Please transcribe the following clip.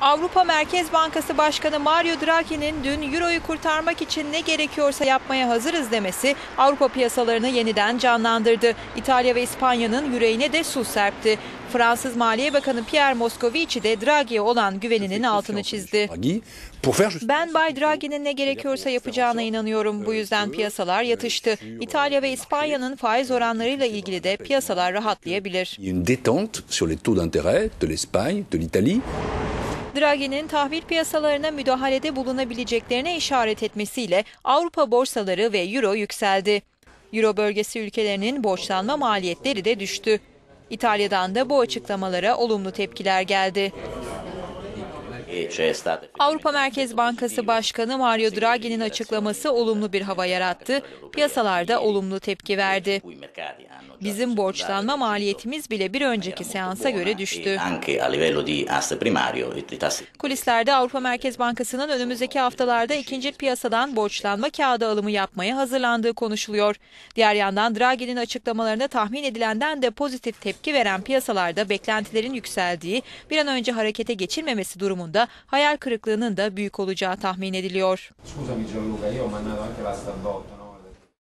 Avrupa Merkez Bankası Başkanı Mario Draghi'nin dün Euro'yu kurtarmak için ne gerekiyorsa yapmaya hazırız demesi Avrupa piyasalarını yeniden canlandırdı. İtalya ve İspanya'nın yüreğine de su serpti. Fransız Maliye Bakanı Pierre Moscovici de Draghi'ye olan güveninin altını çizdi. Ben Bay Draghi'nin ne gerekiyorsa yapacağına inanıyorum. Bu yüzden piyasalar yatıştı. İtalya ve İspanya'nın faiz oranlarıyla ilgili de piyasalar rahatlayabilir. Draghi'nin tahvil piyasalarına müdahalede bulunabileceklerine işaret etmesiyle Avrupa borsaları ve Euro yükseldi. Euro bölgesi ülkelerinin borçlanma maliyetleri de düştü. İtalya'dan da bu açıklamalara olumlu tepkiler geldi. Avrupa Merkez Bankası Başkanı Mario Draghi'nin açıklaması olumlu bir hava yarattı. Piyasalarda olumlu tepki verdi. Bizim borçlanma maliyetimiz bile bir önceki seansa göre düştü. Kulislerde Avrupa Merkez Bankası'nın önümüzdeki haftalarda ikinci piyasadan borçlanma kağıdı alımı yapmaya hazırlandığı konuşuluyor. Diğer yandan Draghi'nin açıklamalarında tahmin edilenden de pozitif tepki veren piyasalarda beklentilerin yükseldiği, bir an önce harekete geçilmemesi durumunda hayal kırıklığının da büyük olacağı tahmin ediliyor.